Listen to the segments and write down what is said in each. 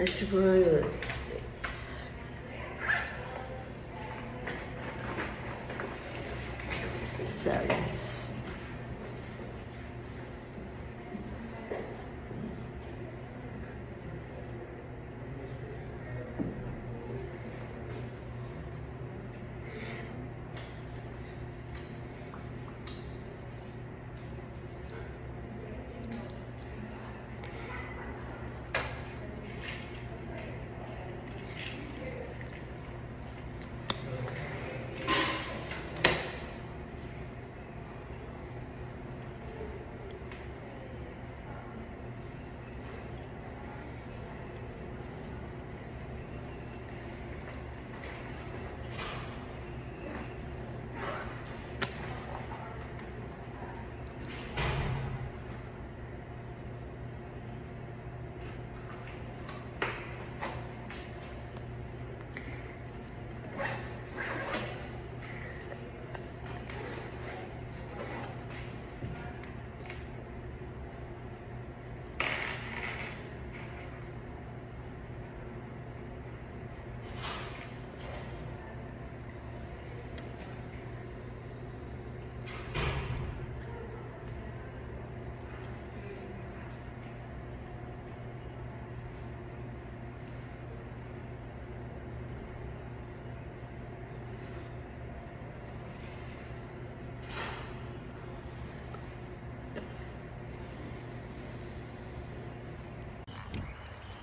Let's run with six. So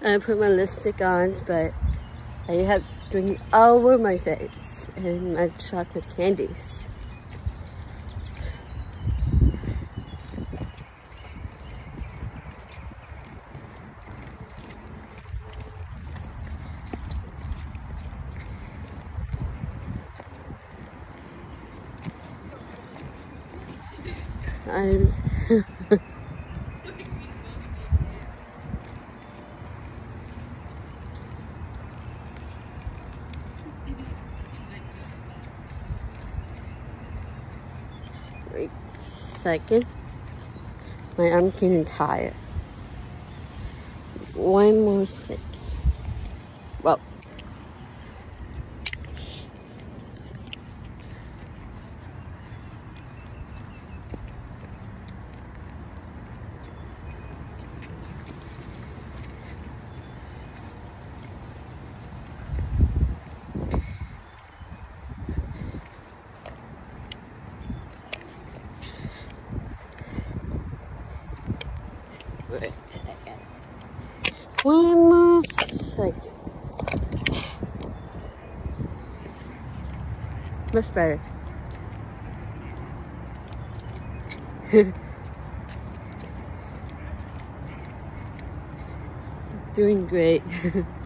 I put my lipstick on, but I have drink all over my face and my chocolate candies. I'm Wait a second. I'm getting tired. One more second. Well. Second. One second. Much better. Doing great.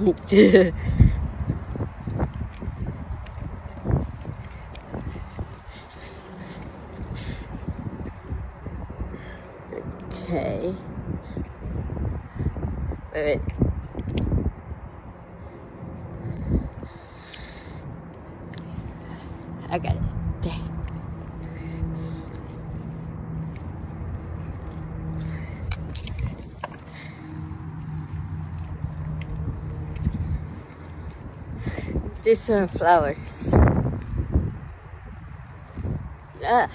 okay. Wait, wait. I got it. There. These are flowers. Ah.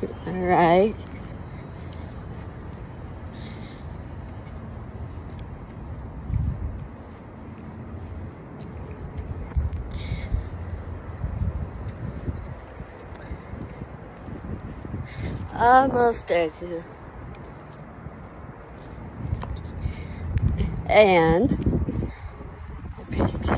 Alright. Almost there too. And I pressed